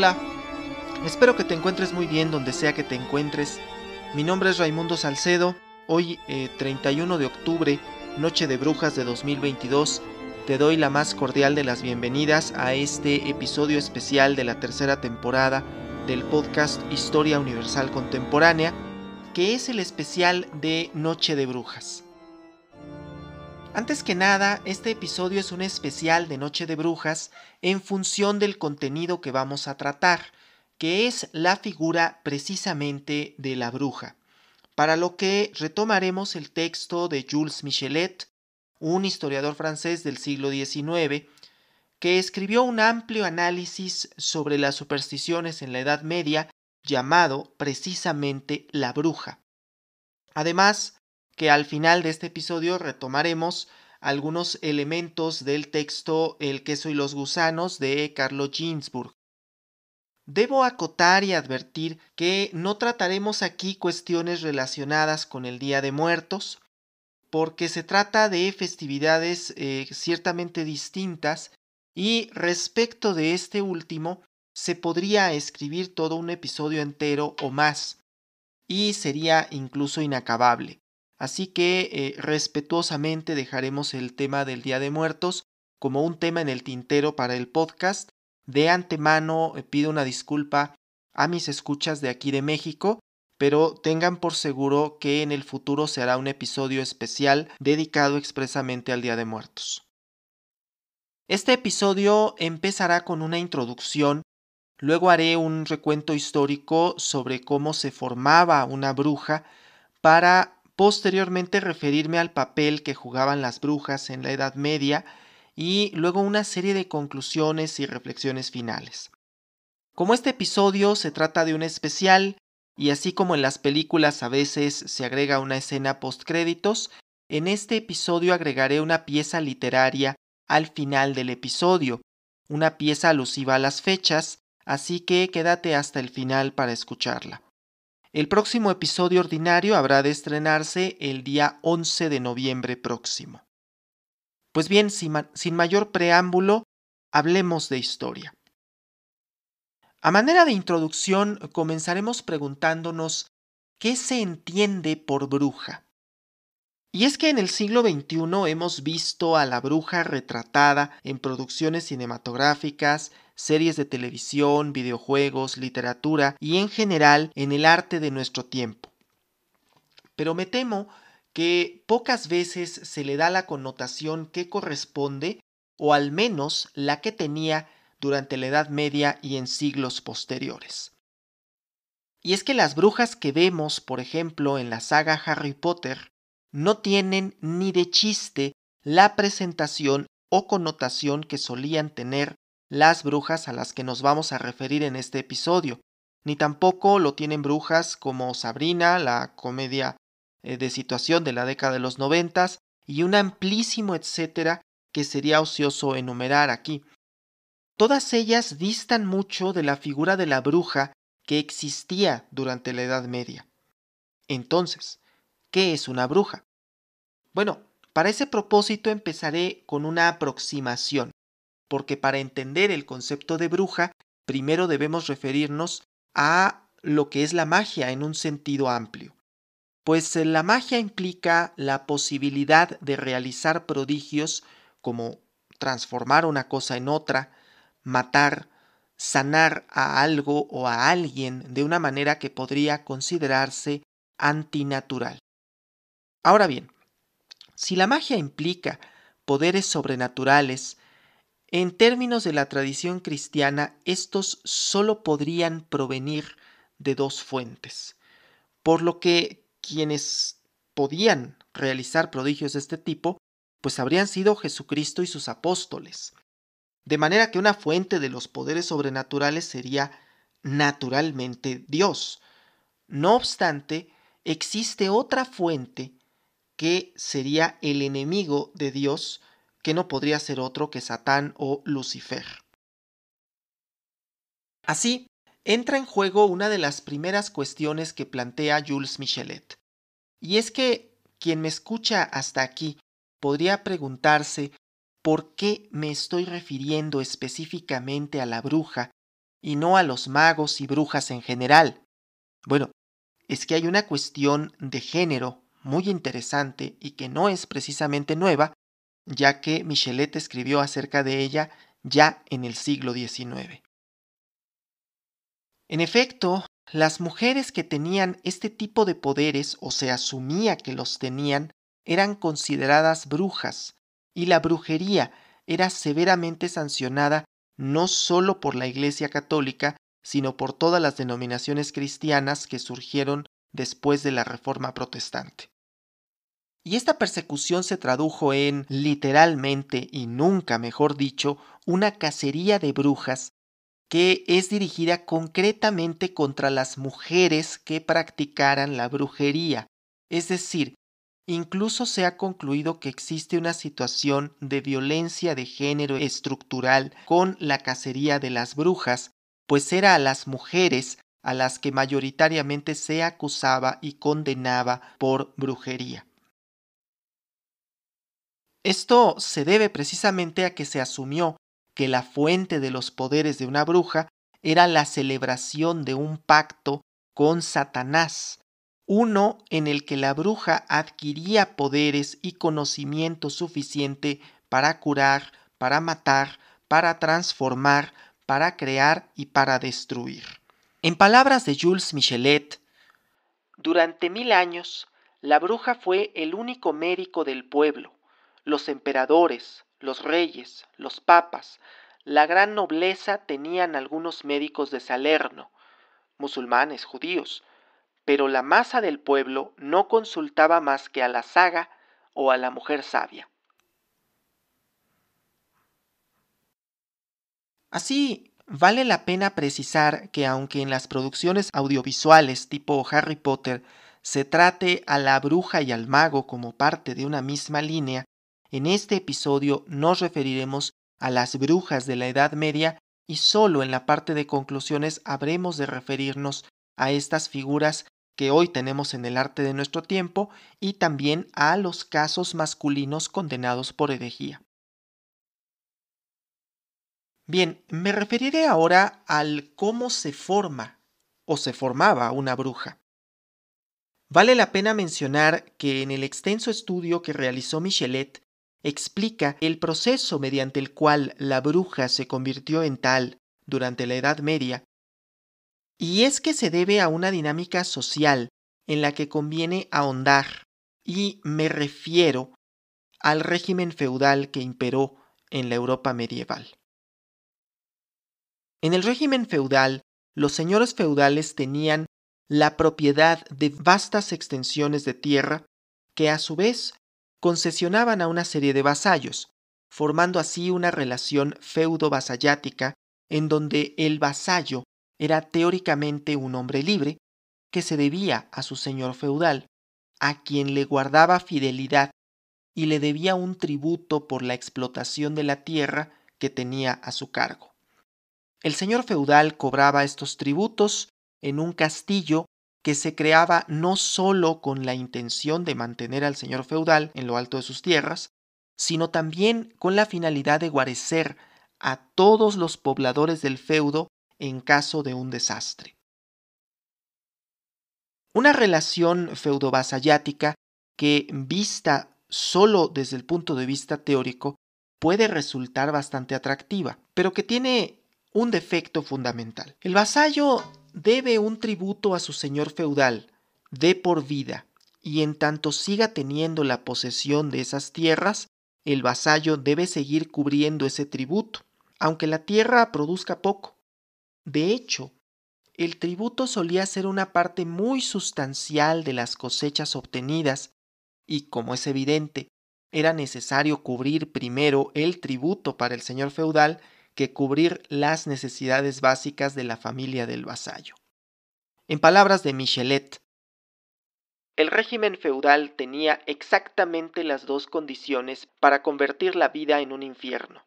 Hola, espero que te encuentres muy bien donde sea que te encuentres. Mi nombre es Raimundo Salcedo. Hoy, 31 eh, de octubre, Noche de Brujas de 2022, te doy la más cordial de las bienvenidas a este episodio especial de la tercera temporada del podcast Historia Universal Contemporánea, que es el especial de Noche de Brujas. Antes que nada, este episodio es un especial de Noche de Brujas en función del contenido que vamos a tratar, que es la figura precisamente de la bruja, para lo que retomaremos el texto de Jules Michelet, un historiador francés del siglo XIX, que escribió un amplio análisis sobre las supersticiones en la Edad Media llamado precisamente La Bruja. Además, que al final de este episodio retomaremos algunos elementos del texto El queso y los gusanos de Carlo Ginsburg. Debo acotar y advertir que no trataremos aquí cuestiones relacionadas con el Día de Muertos, porque se trata de festividades eh, ciertamente distintas y respecto de este último se podría escribir todo un episodio entero o más, y sería incluso inacabable. Así que eh, respetuosamente dejaremos el tema del Día de Muertos como un tema en el tintero para el podcast. De antemano eh, pido una disculpa a mis escuchas de aquí de México, pero tengan por seguro que en el futuro se hará un episodio especial dedicado expresamente al Día de Muertos. Este episodio empezará con una introducción, luego haré un recuento histórico sobre cómo se formaba una bruja para posteriormente referirme al papel que jugaban las brujas en la Edad Media y luego una serie de conclusiones y reflexiones finales. Como este episodio se trata de un especial, y así como en las películas a veces se agrega una escena postcréditos, en este episodio agregaré una pieza literaria al final del episodio, una pieza alusiva a las fechas, así que quédate hasta el final para escucharla. El próximo episodio ordinario habrá de estrenarse el día 11 de noviembre próximo. Pues bien, sin, mayor preámbulo, hablemos de historia. A manera de introducción, comenzaremos preguntándonos ¿qué se entiende por bruja? Y es que en el siglo XXI hemos visto a la bruja retratada en producciones cinematográficas, series de televisión, videojuegos, literatura y en general en el arte de nuestro tiempo. Pero me temo que pocas veces se le da la connotación que corresponde, o al menos la que tenía durante la Edad Media y en siglos posteriores. Y es que las brujas que vemos, por ejemplo, en la saga Harry Potter, no tienen ni de chiste la presentación o connotación que solían tener las brujas a las que nos vamos a referir en este episodio, ni tampoco lo tienen brujas como Sabrina, la comedia eh, de situación de la década de los noventas, y un amplísimo etcétera que sería ocioso enumerar aquí. Todas ellas distan mucho de la figura de la bruja que existía durante la Edad Media. Entonces, ¿qué es una bruja? Bueno, para ese propósito empezaré con una aproximación porque para entender el concepto de bruja, primero debemos referirnos a lo que es la magia en un sentido amplio. Pues eh, la magia implica la posibilidad de realizar prodigios como transformar una cosa en otra, matar, sanar a algo o a alguien de una manera que podría considerarse antinatural. Ahora bien, si la magia implica poderes sobrenaturales, en términos de la tradición cristiana, estos solo podrían provenir de dos fuentes, por lo que quienes podían realizar prodigios de este tipo, pues habrían sido Jesucristo y sus apóstoles. De manera que una fuente de los poderes sobrenaturales sería naturalmente Dios. No obstante, existe otra fuente que sería el enemigo de Dios, que no podría ser otro que Satán o Lucifer. Así, entra en juego una de las primeras cuestiones que plantea Jules Michelet, y es que quien me escucha hasta aquí podría preguntarse por qué me estoy refiriendo específicamente a la bruja y no a los magos y brujas en general? Bueno, es que hay una cuestión de género muy interesante y que no es precisamente nueva, ya que Michelet escribió acerca de ella ya en el siglo XIX. En efecto, las mujeres que tenían este tipo de poderes o se asumía que los tenían eran consideradas brujas y la brujería era severamente sancionada no solo por la Iglesia Católica, sino por todas las denominaciones cristianas que surgieron después de la Reforma Protestante. Y esta persecución se tradujo en, literalmente y nunca mejor dicho, una cacería de brujas que es dirigida concretamente contra las mujeres que practicaran la brujería. Es decir, incluso se ha concluido que existe una situación de violencia de género estructural con la cacería de las brujas, pues era a las mujeres a las que mayoritariamente se acusaba y condenaba por brujería. Esto se debe precisamente a que se asumió que la fuente de los poderes de una bruja era la celebración de un pacto con Satanás, uno en el que la bruja adquiría poderes y conocimiento suficiente para curar, para matar, para transformar, para crear y para destruir. En palabras de Jules Michelet, durante mil años, la bruja fue el único médico del pueblo los emperadores, los reyes, los papas, la gran nobleza tenían algunos médicos de Salerno, musulmanes, judíos, pero la masa del pueblo no consultaba más que a la saga o a la mujer sabia. Así, vale la pena precisar que aunque en las producciones audiovisuales tipo Harry Potter se trate a la bruja y al mago como parte de una misma línea, en este episodio nos referiremos a las brujas de la Edad Media y solo en la parte de conclusiones habremos de referirnos a estas figuras que hoy tenemos en el arte de nuestro tiempo y también a los casos masculinos condenados por herejía. Bien, me referiré ahora al cómo se forma o se formaba una bruja. Vale la pena mencionar que en el extenso estudio que realizó Michelet explica el proceso mediante el cual la bruja se convirtió en tal durante la Edad Media, y es que se debe a una dinámica social en la que conviene ahondar, y me refiero al régimen feudal que imperó en la Europa medieval. En el régimen feudal, los señores feudales tenían la propiedad de vastas extensiones de tierra que a su vez concesionaban a una serie de vasallos, formando así una relación feudo-vasallática en donde el vasallo era teóricamente un hombre libre que se debía a su señor feudal, a quien le guardaba fidelidad y le debía un tributo por la explotación de la tierra que tenía a su cargo. El señor feudal cobraba estos tributos en un castillo que se creaba no sólo con la intención de mantener al señor feudal en lo alto de sus tierras, sino también con la finalidad de guarecer a todos los pobladores del feudo en caso de un desastre. Una relación feudo-vasallática que, vista solo desde el punto de vista teórico, puede resultar bastante atractiva, pero que tiene un defecto fundamental. El vasallo debe un tributo a su señor feudal de por vida, y en tanto siga teniendo la posesión de esas tierras, el vasallo debe seguir cubriendo ese tributo, aunque la tierra produzca poco. De hecho, el tributo solía ser una parte muy sustancial de las cosechas obtenidas, y como es evidente, era necesario cubrir primero el tributo para el señor feudal que cubrir las necesidades básicas de la familia del vasallo. En palabras de Michelet, el régimen feudal tenía exactamente las dos condiciones para convertir la vida en un infierno.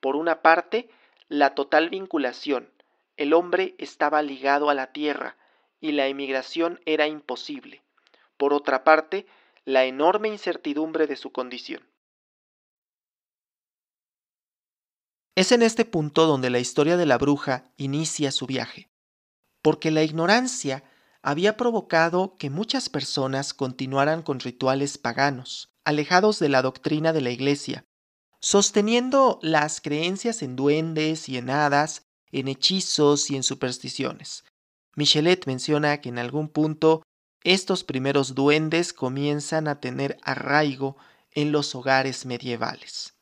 Por una parte, la total vinculación. El hombre estaba ligado a la tierra y la emigración era imposible. Por otra parte, la enorme incertidumbre de su condición. Es en este punto donde la historia de la bruja inicia su viaje, porque la ignorancia había provocado que muchas personas continuaran con rituales paganos, alejados de la doctrina de la Iglesia, sosteniendo las creencias en duendes y en hadas, en hechizos y en supersticiones. Michelet menciona que en algún punto estos primeros duendes comienzan a tener arraigo en los hogares medievales.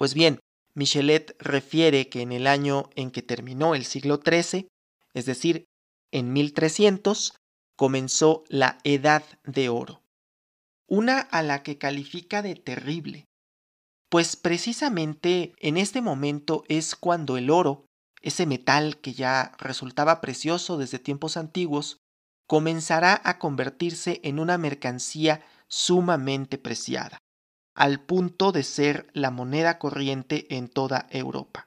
Pues bien, Michelet refiere que en el año en que terminó el siglo XIII, es decir, en 1300, comenzó la Edad de Oro, una a la que califica de terrible, pues precisamente en este momento es cuando el oro, ese metal que ya resultaba precioso desde tiempos antiguos, comenzará a convertirse en una mercancía sumamente preciada al punto de ser la moneda corriente en toda Europa.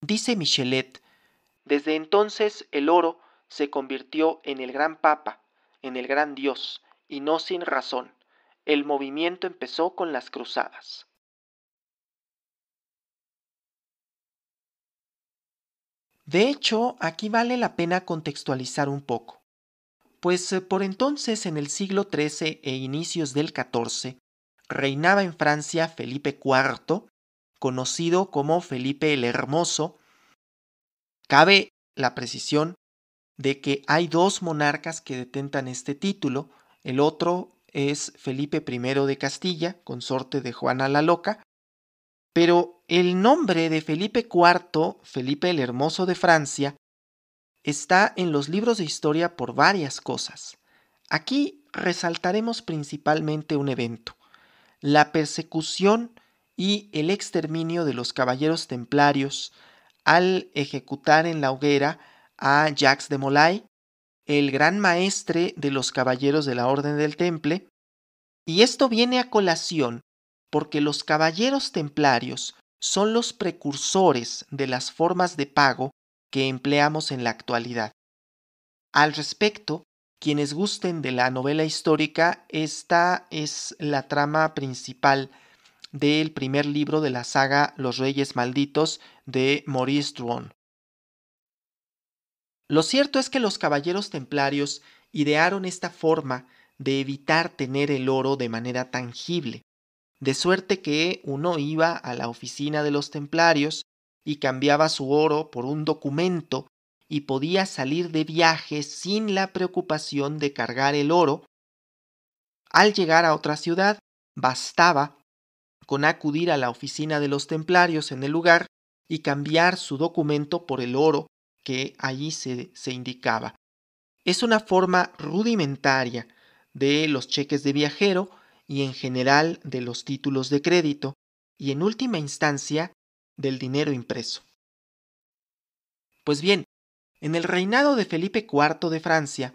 Dice Michelet, desde entonces el oro se convirtió en el gran papa, en el gran dios, y no sin razón. El movimiento empezó con las cruzadas. De hecho, aquí vale la pena contextualizar un poco, pues eh, por entonces en el siglo XIII e inicios del XIV reinaba en Francia Felipe IV, conocido como Felipe el Hermoso. Cabe la precisión de que hay dos monarcas que detentan este título, el otro es Felipe I de Castilla, consorte de Juana la Loca, pero el nombre de Felipe IV, Felipe el Hermoso de Francia, está en los libros de historia por varias cosas. Aquí resaltaremos principalmente un evento la persecución y el exterminio de los caballeros templarios al ejecutar en la hoguera a Jacques de Molay, el gran maestre de los caballeros de la Orden del Temple, y esto viene a colación porque los caballeros templarios son los precursores de las formas de pago que empleamos en la actualidad. Al respecto, quienes gusten de la novela histórica, esta es la trama principal del primer libro de la saga Los Reyes Malditos de Maurice Drouin. Lo cierto es que los caballeros templarios idearon esta forma de evitar tener el oro de manera tangible, de suerte que uno iba a la oficina de los templarios y cambiaba su oro por un documento y podía salir de viaje sin la preocupación de cargar el oro. Al llegar a otra ciudad, bastaba con acudir a la oficina de los templarios en el lugar y cambiar su documento por el oro que allí se, se indicaba. Es una forma rudimentaria de los cheques de viajero y en general de los títulos de crédito y en última instancia del dinero impreso. Pues bien, en el reinado de Felipe IV de Francia,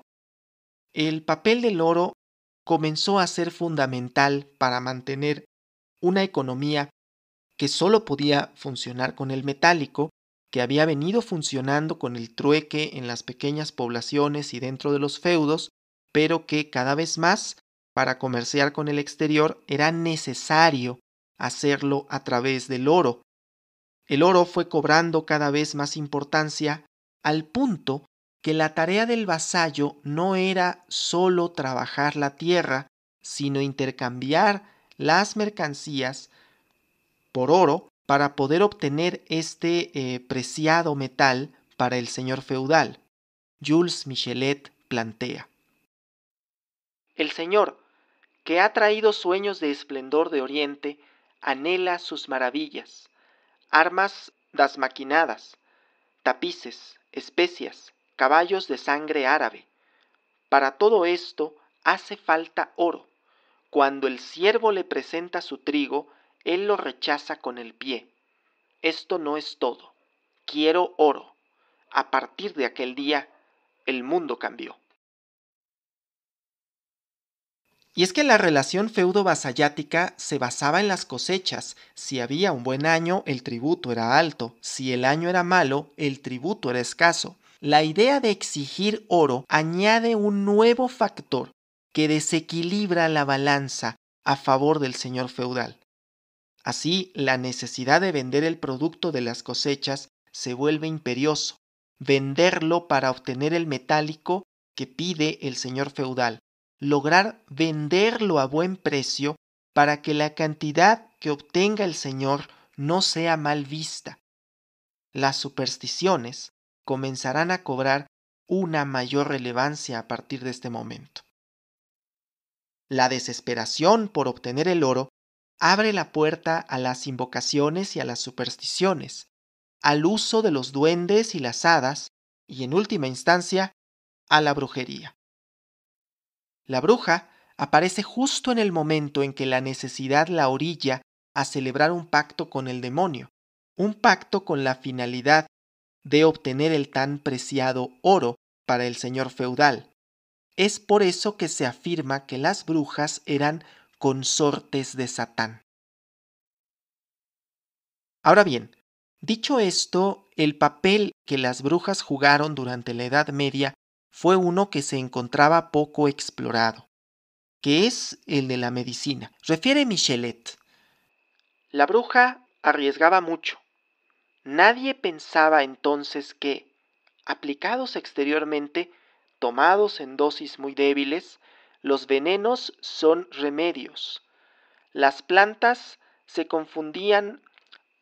el papel del oro comenzó a ser fundamental para mantener una economía que solo podía funcionar con el metálico, que había venido funcionando con el trueque en las pequeñas poblaciones y dentro de los feudos, pero que cada vez más, para comerciar con el exterior, era necesario hacerlo a través del oro. El oro fue cobrando cada vez más importancia al punto que la tarea del vasallo no era solo trabajar la tierra, sino intercambiar las mercancías por oro para poder obtener este eh, preciado metal para el señor feudal. Jules Michelet plantea. El señor, que ha traído sueños de esplendor de Oriente, anhela sus maravillas, armas das maquinadas, tapices, especias, caballos de sangre árabe. Para todo esto hace falta oro. Cuando el siervo le presenta su trigo, él lo rechaza con el pie. Esto no es todo. Quiero oro. A partir de aquel día, el mundo cambió. Y es que la relación feudo-vasallática se basaba en las cosechas. Si había un buen año, el tributo era alto. Si el año era malo, el tributo era escaso. La idea de exigir oro añade un nuevo factor que desequilibra la balanza a favor del señor feudal. Así, la necesidad de vender el producto de las cosechas se vuelve imperioso, venderlo para obtener el metálico que pide el señor feudal, lograr venderlo a buen precio para que la cantidad que obtenga el señor no sea mal vista. Las supersticiones comenzarán a cobrar una mayor relevancia a partir de este momento. La desesperación por obtener el oro abre la puerta a las invocaciones y a las supersticiones, al uso de los duendes y las hadas, y en última instancia, a la brujería. La bruja aparece justo en el momento en que la necesidad la orilla a celebrar un pacto con el demonio, un pacto con la finalidad de obtener el tan preciado oro para el señor feudal. Es por eso que se afirma que las brujas eran consortes de Satán. Ahora bien, dicho esto, el papel que las brujas jugaron durante la Edad Media fue uno que se encontraba poco explorado, que es el de la medicina. Refiere Michelet. La bruja arriesgaba mucho. Nadie pensaba entonces que, aplicados exteriormente, tomados en dosis muy débiles, los venenos son remedios. Las plantas se confundían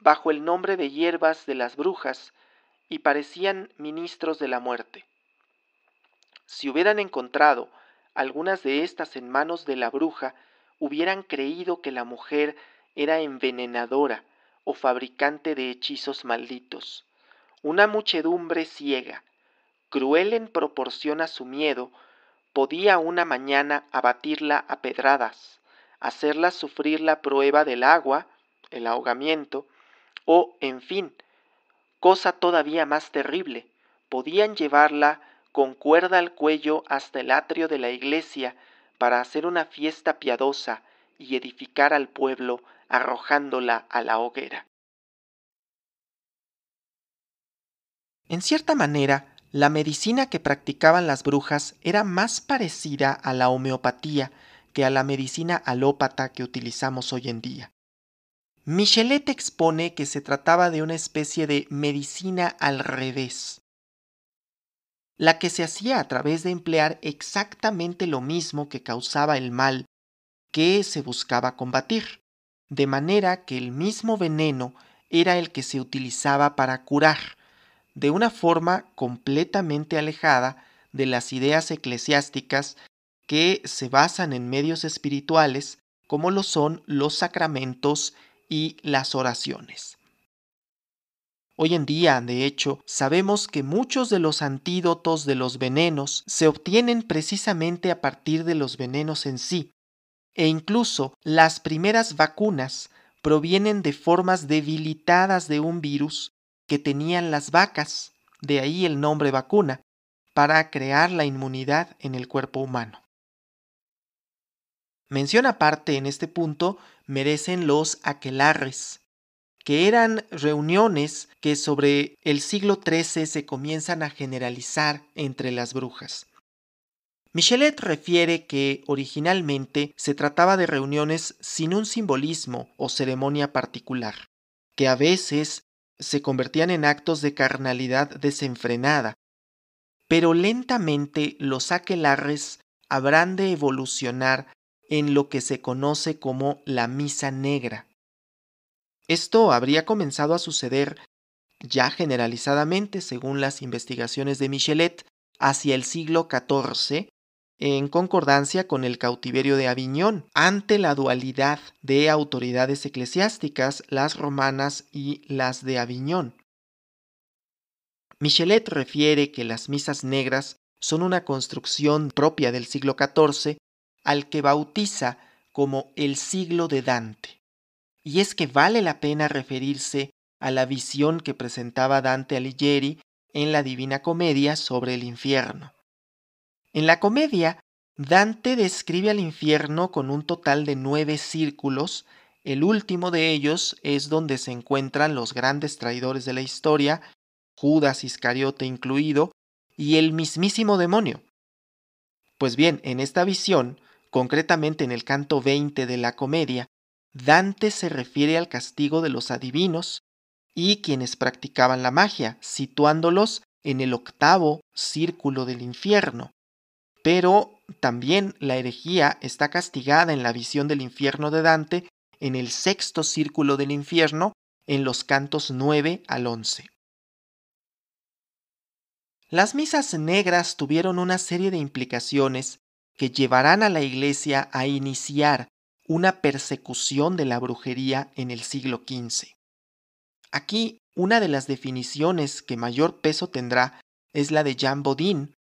bajo el nombre de hierbas de las brujas y parecían ministros de la muerte. Si hubieran encontrado algunas de estas en manos de la bruja, hubieran creído que la mujer era envenenadora o fabricante de hechizos malditos. Una muchedumbre ciega, cruel en proporción a su miedo, podía una mañana abatirla a pedradas, hacerla sufrir la prueba del agua, el ahogamiento, o, en fin, cosa todavía más terrible, podían llevarla con cuerda al cuello hasta el atrio de la iglesia para hacer una fiesta piadosa y edificar al pueblo arrojándola a la hoguera. En cierta manera, la medicina que practicaban las brujas era más parecida a la homeopatía que a la medicina alópata que utilizamos hoy en día. Michelet expone que se trataba de una especie de medicina al revés, la que se hacía a través de emplear exactamente lo mismo que causaba el mal que se buscaba combatir, de manera que el mismo veneno era el que se utilizaba para curar, de una forma completamente alejada de las ideas eclesiásticas que se basan en medios espirituales como lo son los sacramentos y las oraciones. Hoy en día, de hecho, sabemos que muchos de los antídotos de los venenos se obtienen precisamente a partir de los venenos en sí, e incluso las primeras vacunas provienen de formas debilitadas de un virus que tenían las vacas, de ahí el nombre vacuna, para crear la inmunidad en el cuerpo humano. Mención aparte en este punto merecen los aquelarres, que eran reuniones que sobre el siglo XIII se comienzan a generalizar entre las brujas. Michelet refiere que originalmente se trataba de reuniones sin un simbolismo o ceremonia particular, que a veces se convertían en actos de carnalidad desenfrenada, pero lentamente los aquelarres habrán de evolucionar en lo que se conoce como la misa negra, esto habría comenzado a suceder ya generalizadamente, según las investigaciones de Michelet, hacia el siglo XIV, en concordancia con el cautiverio de Aviñón, ante la dualidad de autoridades eclesiásticas, las romanas y las de Aviñón. Michelet refiere que las misas negras son una construcción propia del siglo XIV al que bautiza como el siglo de Dante. Y es que vale la pena referirse a la visión que presentaba Dante Alighieri en la Divina Comedia sobre el infierno. En la comedia, Dante describe al infierno con un total de nueve círculos, el último de ellos es donde se encuentran los grandes traidores de la historia, Judas Iscariote incluido, y el mismísimo demonio. Pues bien, en esta visión, concretamente en el canto 20 de la comedia, Dante se refiere al castigo de los adivinos y quienes practicaban la magia, situándolos en el octavo círculo del infierno. Pero también la herejía está castigada en la visión del infierno de Dante en el sexto círculo del infierno en los cantos 9 al 11. Las misas negras tuvieron una serie de implicaciones que llevarán a la Iglesia a iniciar una persecución de la brujería en el siglo XV. Aquí, una de las definiciones que mayor peso tendrá es la de Jean Bodin,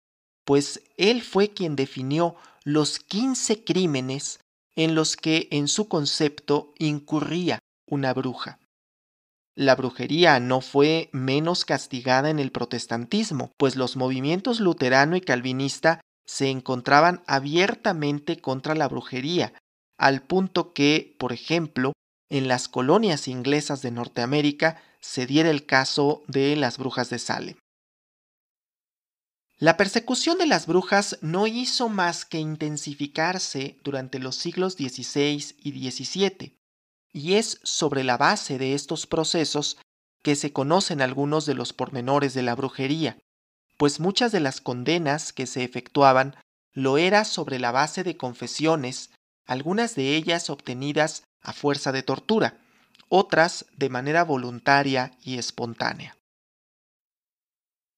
pues él fue quien definió los 15 crímenes en los que en su concepto incurría una bruja. La brujería no fue menos castigada en el protestantismo, pues los movimientos luterano y calvinista se encontraban abiertamente contra la brujería, al punto que, por ejemplo, en las colonias inglesas de Norteamérica se diera el caso de las brujas de Salem. La persecución de las brujas no hizo más que intensificarse durante los siglos XVI y XVII, y es sobre la base de estos procesos que se conocen algunos de los pormenores de la brujería, pues muchas de las condenas que se efectuaban lo era sobre la base de confesiones, algunas de ellas obtenidas a fuerza de tortura, otras de manera voluntaria y espontánea.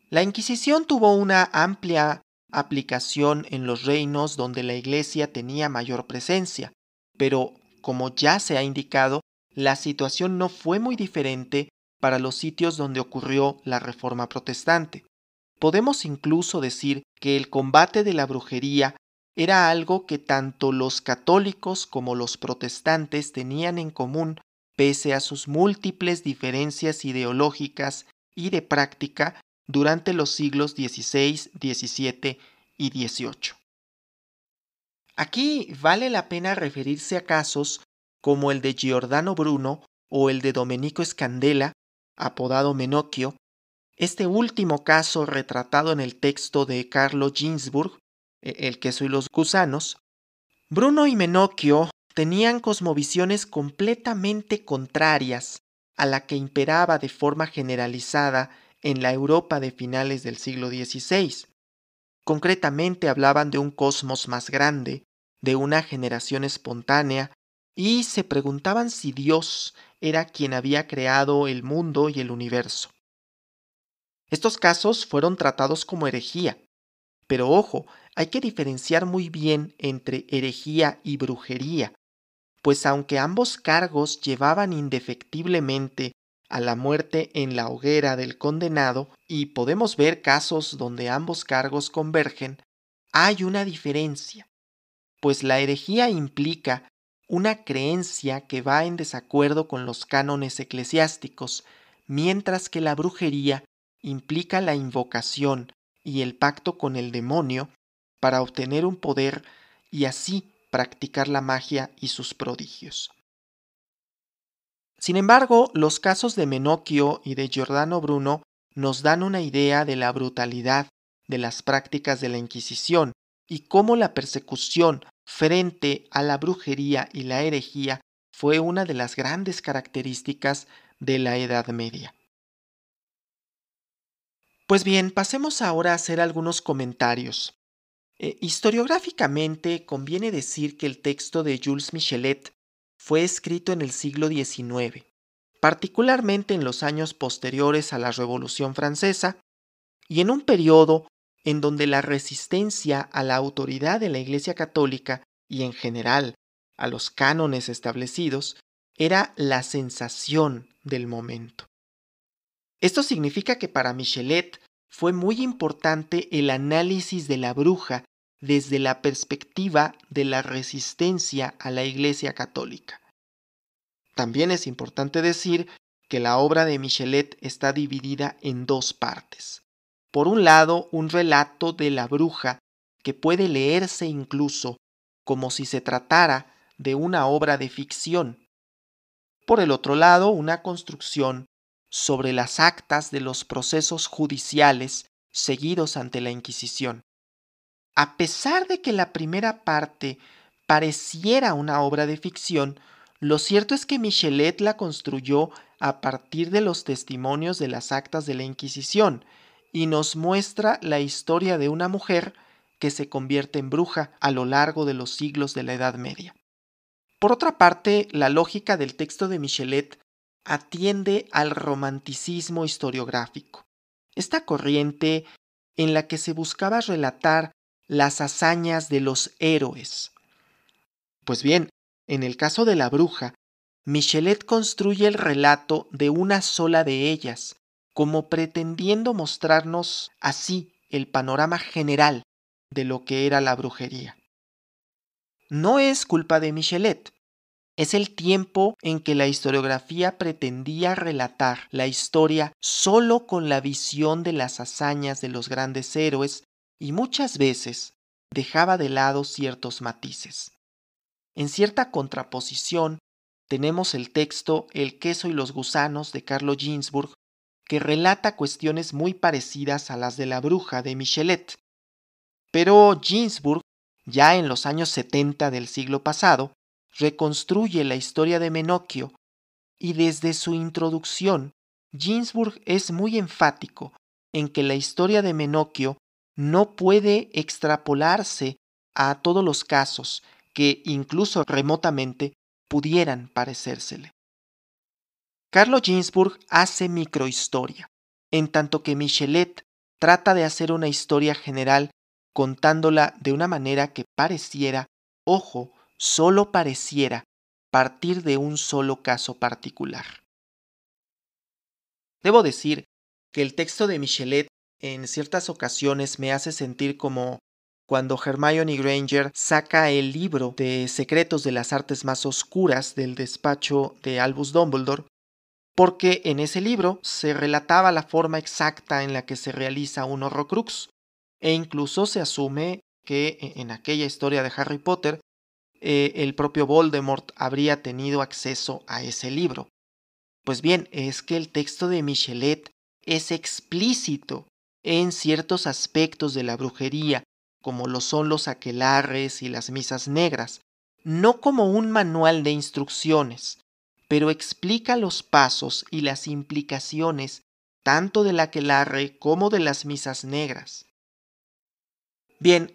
La Inquisición tuvo una amplia aplicación en los reinos donde la Iglesia tenía mayor presencia, pero, como ya se ha indicado, la situación no fue muy diferente para los sitios donde ocurrió la Reforma Protestante. Podemos incluso decir que el combate de la brujería era algo que tanto los católicos como los protestantes tenían en común pese a sus múltiples diferencias ideológicas y de práctica durante los siglos XVI, XVII y XVIII. Aquí vale la pena referirse a casos como el de Giordano Bruno o el de Domenico Scandella, apodado Menocchio, este último caso retratado en el texto de Carlo Ginsburg, e, El queso y los gusanos, Bruno y Menocchio tenían cosmovisiones completamente contrarias a la que imperaba de forma generalizada en la Europa de finales del siglo XVI. Concretamente hablaban de un cosmos más grande, de una generación espontánea, y se preguntaban si Dios era quien había creado el mundo y el universo. Estos casos fueron tratados como herejía, pero ojo, hay que diferenciar muy bien entre herejía y brujería, pues aunque ambos cargos llevaban indefectiblemente a la muerte en la hoguera del condenado, y podemos ver casos donde ambos cargos convergen, hay una diferencia, pues la herejía implica una creencia que va en desacuerdo con los cánones eclesiásticos, mientras que la brujería implica la invocación y el pacto con el demonio para obtener un poder y así practicar la magia y sus prodigios. Sin embargo, los casos de Menocchio y de Giordano Bruno nos dan una idea de la brutalidad de las prácticas de la Inquisición y cómo la persecución frente a la brujería y la herejía fue una de las grandes características de la Edad Media. Pues bien, pasemos ahora a hacer algunos comentarios. Eh, historiográficamente conviene decir que el texto de Jules Michelet fue escrito en el siglo XIX, particularmente en los años posteriores a la Revolución Francesa, y en un periodo en donde la resistencia a la autoridad de la Iglesia Católica y en general a los cánones establecidos era la sensación del momento. Esto significa que para Michelet fue muy importante el análisis de la bruja desde la perspectiva de la resistencia a la Iglesia Católica. También es importante decir que la obra de Michelet está dividida en dos partes. Por un lado, un relato de la bruja que puede leerse incluso como si se tratara de una obra de ficción. Por el otro lado, una construcción sobre las actas de los procesos judiciales seguidos ante la Inquisición. A pesar de que la primera parte pareciera una obra de ficción, Lo cierto es que Michelet la construyó a partir de los testimonios de las actas de la Inquisición y nos muestra la historia de una mujer que se convierte en bruja a lo largo de los siglos de la Edad Media. Por otra parte, la lógica del texto de Michelet atiende al romanticismo historiográfico, esta corriente en la que se buscaba relatar las hazañas de los héroes. Pues bien, en el caso de la bruja, Michelet construye el relato de una sola de ellas, como pretendiendo mostrarnos así el panorama general de lo que era la brujería. No es culpa de Michelet, es el tiempo en que la historiografía pretendía relatar la historia solo con la visión de las hazañas de los grandes héroes y muchas veces dejaba de lado ciertos matices. En cierta contraposición tenemos el texto El queso y los gusanos de Carlo Ginsburg, que relata cuestiones muy parecidas a las de la bruja de Michelet. Pero Ginsburg, ya en los años 70 del siglo pasado, reconstruye la historia de Menocchio y desde su introducción, Ginsburg es muy enfático en que la historia de Menocchio no puede extrapolarse a todos los casos que incluso remotamente pudieran parecérsele. Carlo Ginsburg hace microhistoria, en tanto que Michelet trata de hacer una historia general contándola de una manera que pareciera, ojo, solo pareciera partir de un solo caso particular. Debo decir que el texto de Michelet en ciertas ocasiones me hace sentir como cuando Hermione Granger saca el libro de secretos de las artes más oscuras del despacho de Albus Dumbledore, porque en ese libro se relataba la forma exacta en la que se realiza un horrocrux, e incluso se asume que en aquella historia de Harry Potter eh, el propio Voldemort habría tenido acceso a ese libro. Pues bien, es que el texto de Michelet es explícito en ciertos aspectos de la brujería, como lo son los aquelarres y las misas negras, no como un manual de instrucciones, pero explica los pasos y las implicaciones tanto del aquelarre como de las misas negras. Bien,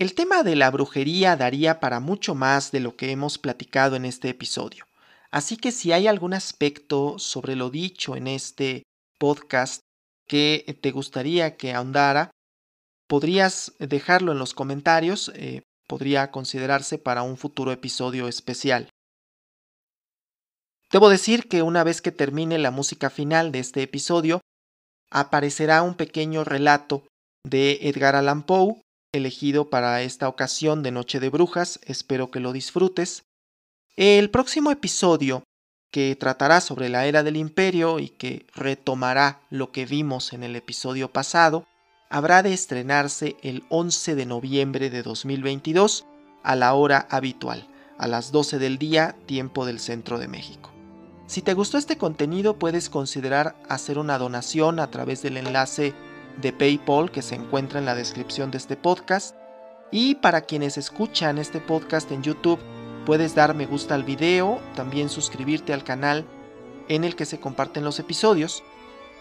el tema de la brujería daría para mucho más de lo que hemos platicado en este episodio, así que si hay algún aspecto sobre lo dicho en este podcast que te gustaría que ahondara, podrías dejarlo en los comentarios, eh, podría considerarse para un futuro episodio especial. Debo decir que una vez que termine la música final de este episodio, aparecerá un pequeño relato de Edgar Allan Poe, elegido para esta ocasión de Noche de Brujas, espero que lo disfrutes. El próximo episodio, que tratará sobre la era del imperio y que retomará lo que vimos en el episodio pasado, habrá de estrenarse el 11 de noviembre de 2022 a la hora habitual, a las 12 del día, tiempo del centro de México. Si te gustó este contenido puedes considerar hacer una donación a través del enlace de PayPal que se encuentra en la descripción de este podcast. Y para quienes escuchan este podcast en YouTube, puedes dar me gusta al video, también suscribirte al canal en el que se comparten los episodios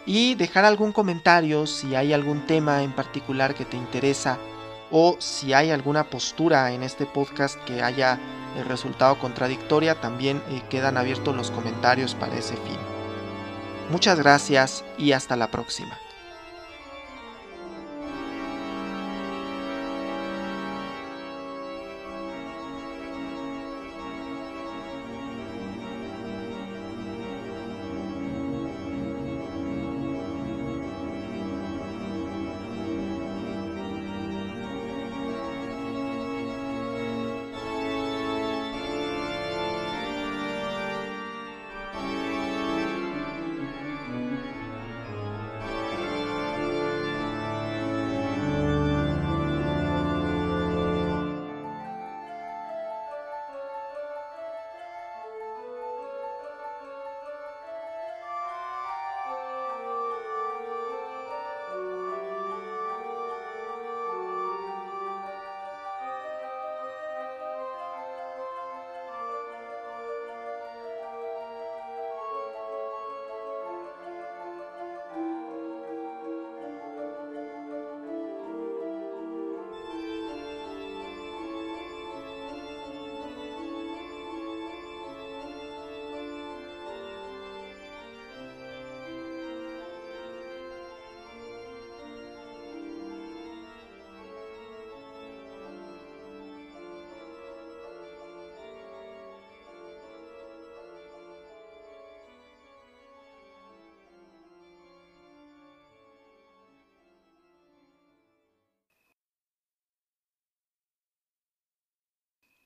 y dejar algún comentario si hay algún tema en particular que te interesa o si hay alguna postura en este podcast que haya eh, resultado contradictoria, también eh, quedan abiertos los comentarios para ese fin. Muchas gracias y hasta la próxima.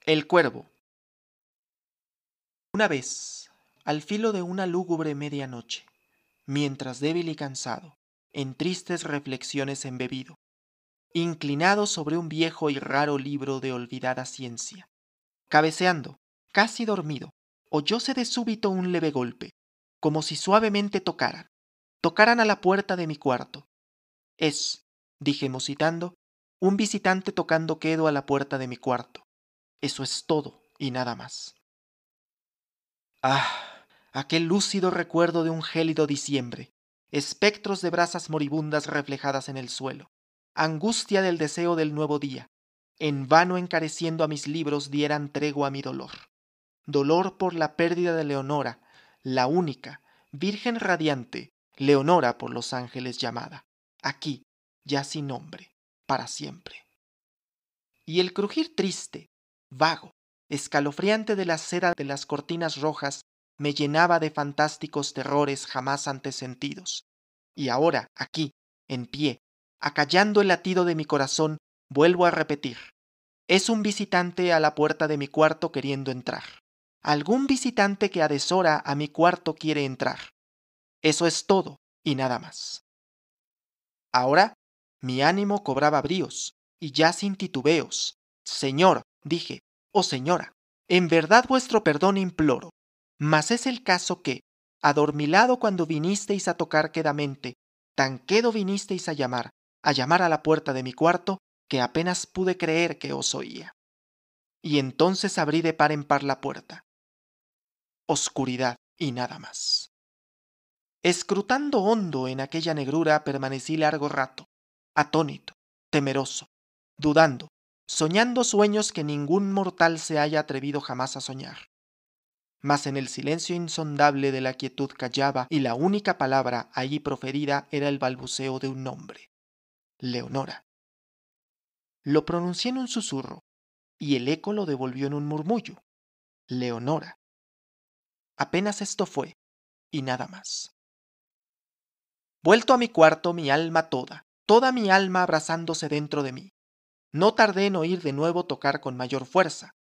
El cuervo. Una vez, al filo de una lúgubre medianoche, mientras débil y cansado, en tristes reflexiones embebido, inclinado sobre un viejo y raro libro de olvidada ciencia, cabeceando, casi dormido, oyóse de súbito un leve golpe, como si suavemente tocaran, tocaran a la puerta de mi cuarto. Es, dije musitando, un visitante tocando quedo a la puerta de mi cuarto. Eso es todo y nada más. Ah, aquel lúcido recuerdo de un gélido diciembre, espectros de brasas moribundas reflejadas en el suelo, angustia del deseo del nuevo día, en vano encareciendo a mis libros dieran tregua a mi dolor. Dolor por la pérdida de Leonora, la única, virgen radiante, Leonora por los ángeles llamada, aquí, ya sin nombre, para siempre. Y el crujir triste, vago, escalofriante de la seda de las cortinas rojas me llenaba de fantásticos terrores jamás antes sentidos. Y ahora, aquí, en pie, acallando el latido de mi corazón, vuelvo a repetir. Es un visitante a la puerta de mi cuarto queriendo entrar. Algún visitante que a deshora a mi cuarto quiere entrar. Eso es todo y nada más. Ahora mi ánimo cobraba bríos, y ya sin titubeos. Señor, dije, oh señora, en verdad vuestro perdón imploro, mas es el caso que, adormilado cuando vinisteis a tocar quedamente, tan quedo vinisteis a llamar, a llamar a la puerta de mi cuarto, que apenas pude creer que os oía. Y entonces abrí de par en par la puerta. Oscuridad y nada más. Escrutando hondo en aquella negrura permanecí largo rato, atónito, temeroso, dudando, soñando sueños que ningún mortal se haya atrevido jamás a soñar. Mas en el silencio insondable de la quietud callaba y la única palabra allí proferida era el balbuceo de un nombre. Leonora. Lo pronuncié en un susurro, y el eco lo devolvió en un murmullo. Leonora. Apenas esto fue, y nada más. Vuelto a mi cuarto, mi alma toda, toda mi alma abrazándose dentro de mí. No tardé en oír de nuevo tocar con mayor fuerza.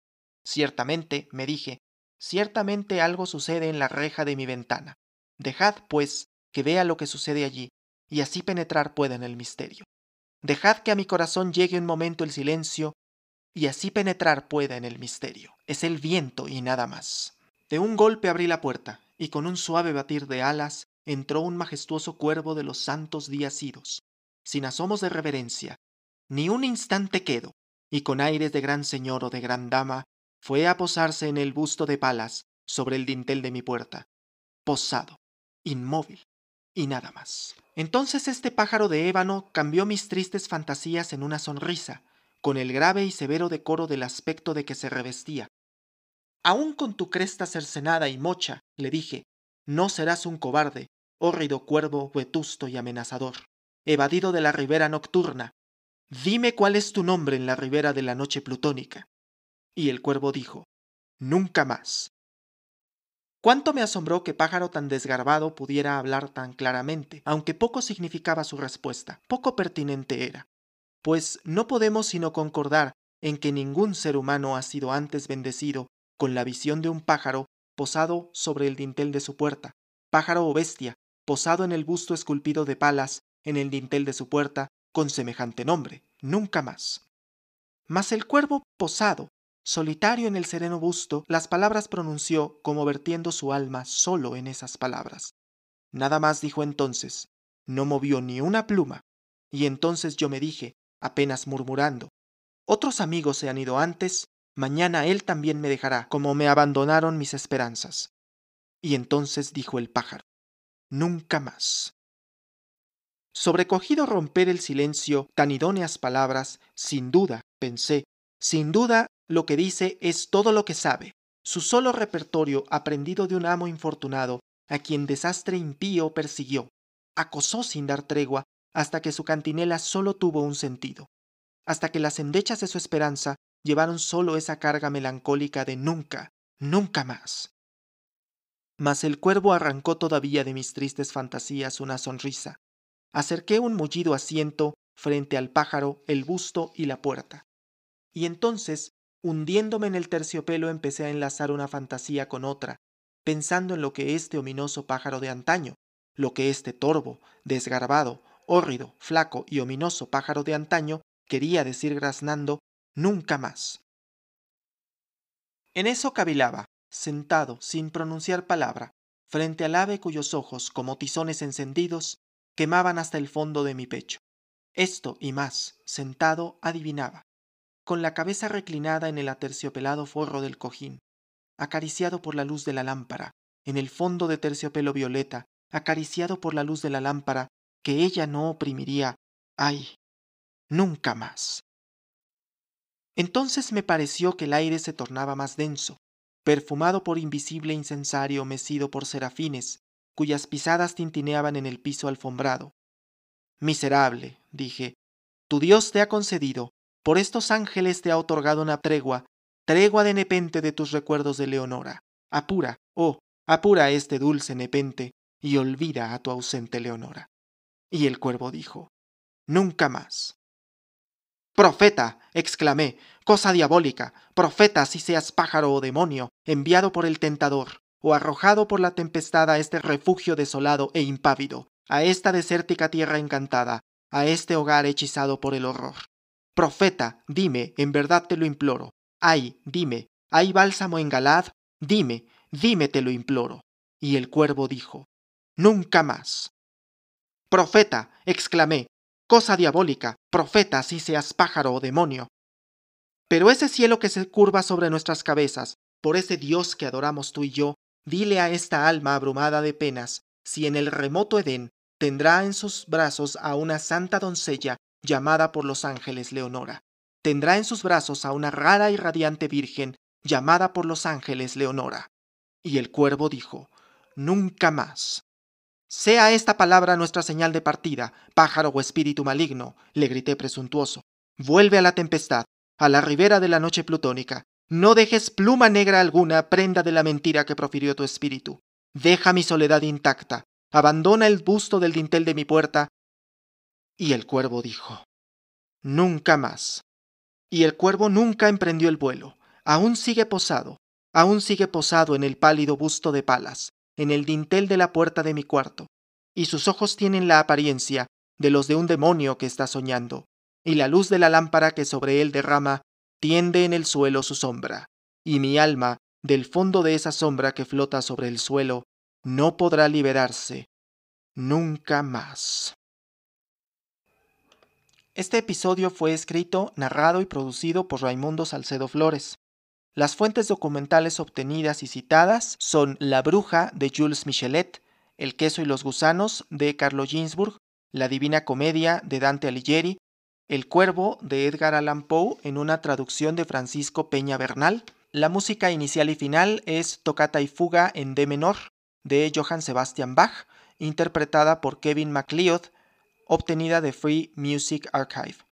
Ciertamente, me dije, ciertamente algo sucede en la reja de mi ventana. Dejad, pues, que vea lo que sucede allí, y así penetrar pueda en el misterio. Dejad que a mi corazón llegue un momento el silencio, y así penetrar pueda en el misterio. Es el viento y nada más. De un golpe abrí la puerta, y con un suave batir de alas entró un majestuoso cuervo de los santos días idos, sin asomos de reverencia, ni un instante quedo, y con aires de gran señor o de gran dama, fue a posarse en el busto de Palas sobre el dintel de mi puerta, posado, inmóvil, y nada más. Entonces este pájaro de ébano cambió mis tristes fantasías en una sonrisa, con el grave y severo decoro del aspecto de que se revestía. Aún con tu cresta cercenada y mocha, le dije, no serás un cobarde, hórrido cuervo vetusto y amenazador evadido de la ribera nocturna. Dime cuál es tu nombre en la ribera de la noche plutónica. Y el cuervo dijo, Nunca más. Cuánto me asombró que pájaro tan desgarbado pudiera hablar tan claramente, aunque poco significaba su respuesta, poco pertinente era. Pues no podemos sino concordar en que ningún ser humano ha sido antes bendecido con la visión de un pájaro posado sobre el dintel de su puerta, pájaro o bestia, posado en el busto esculpido de palas en el dintel de su puerta con semejante nombre, nunca más. Mas el cuervo posado, solitario en el sereno busto, las palabras pronunció como vertiendo su alma solo en esas palabras. Nada más dijo entonces, no movió ni una pluma, y entonces yo me dije, apenas murmurando, otros amigos se han ido antes, mañana él también me dejará, como me abandonaron mis esperanzas. Y entonces dijo el pájaro, nunca más. Sobrecogido romper el silencio tan idóneas palabras, sin duda, pensé, sin duda lo que dice es todo lo que sabe, su solo repertorio aprendido de un amo infortunado, a quien desastre impío persiguió, acosó sin dar tregua, hasta que su cantinela solo tuvo un sentido, hasta que las endechas de su esperanza llevaron solo esa carga melancólica de nunca, nunca más. Mas el cuervo arrancó todavía de mis tristes fantasías una sonrisa, acerqué un mullido asiento frente al pájaro, el busto y la puerta. Y entonces, Hundiéndome en el terciopelo empecé a enlazar una fantasía con otra, pensando en lo que este ominoso pájaro de antaño, lo que este torvo, desgarbado, hórrido, flaco y ominoso pájaro de antaño quería decir graznando nunca más. En eso cavilaba, sentado, sin pronunciar palabra, frente al ave cuyos ojos, como tizones encendidos, quemaban hasta el fondo de mi pecho. Esto y más, sentado, adivinaba, con la cabeza reclinada en el aterciopelado forro del cojín, acariciado por la luz de la lámpara, en el fondo de terciopelo violeta, acariciado por la luz de la lámpara, que ella no oprimiría, ay, nunca más. Entonces me pareció que el aire se tornaba más denso, perfumado por invisible incensario mecido por serafines, cuyas pisadas tintineaban en el piso alfombrado. Miserable, dije, tu Dios te ha concedido, por estos ángeles te ha otorgado una tregua, tregua de nepente de tus recuerdos de Leonora. Apura, oh, apura este dulce nepente, y olvida a tu ausente Leonora. Y el cuervo dijo, Nunca más. Profeta, exclamé, cosa diabólica, profeta si seas pájaro o demonio, enviado por el tentador, o arrojado por la tempestad a este refugio desolado e impávido, a esta desértica tierra encantada, a este hogar hechizado por el horror. Profeta, dime, en verdad te lo imploro. Ay, dime, ¿hay bálsamo en Galad? Dime, dime te lo imploro. Y el cuervo dijo, Nunca más. Profeta, exclamé, cosa diabólica, profeta si seas pájaro o demonio. Pero ese cielo que se curva sobre nuestras cabezas, por ese Dios que adoramos tú y yo, dile a esta alma abrumada de penas, si en el remoto Edén tendrá en sus brazos a una santa doncella llamada por los ángeles Leonora. Tendrá en sus brazos a una rara y radiante virgen llamada por los ángeles Leonora. Y el cuervo dijo, Nunca más. Sea esta palabra nuestra señal de partida, pájaro o espíritu maligno, le grité presuntuoso. Vuelve a la tempestad, a la ribera de la noche plutónica. No dejes pluma negra alguna prenda de la mentira que profirió tu espíritu. Deja mi soledad intacta. Abandona el busto del dintel de mi puerta. Y el cuervo dijo, Nunca más. Y el cuervo nunca emprendió el vuelo. Aún sigue posado, aún sigue posado en el pálido busto de Palas, en el dintel de la puerta de mi cuarto, y sus ojos tienen la apariencia de los de un demonio que está soñando, y la luz de la lámpara que sobre él derrama tiende en el suelo su sombra, y mi alma, del fondo de esa sombra que flota sobre el suelo, no podrá liberarse nunca más. Este episodio fue escrito, narrado y producido por Raimundo Salcedo Flores. Las fuentes documentales obtenidas y citadas son La Bruja de Jules Michelet, El queso y los gusanos de Carlo Ginsburg, La Divina Comedia de Dante Alighieri, El Cuervo de Edgar Allan Poe en una traducción de Francisco Peña Bernal. La música inicial y final es Tocata y Fuga en D menor de Johann Sebastian Bach, interpretada por Kevin MacLeod, obtenida de Free Music Archive.